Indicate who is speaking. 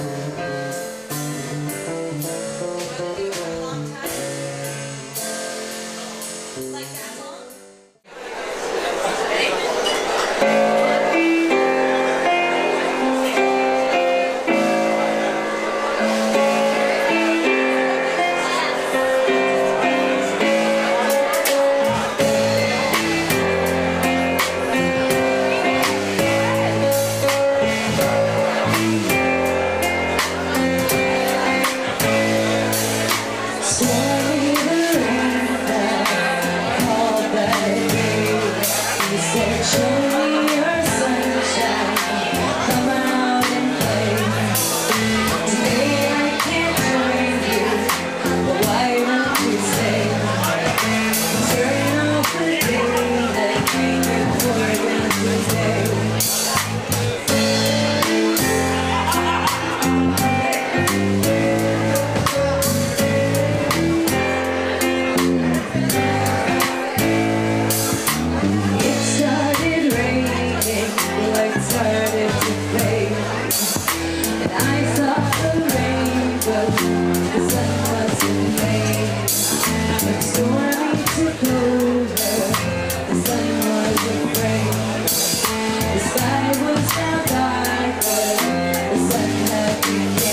Speaker 1: Música started to And I saw the rainbow The sun was in But stormy took over. The sun was afraid. The sky was now The sun had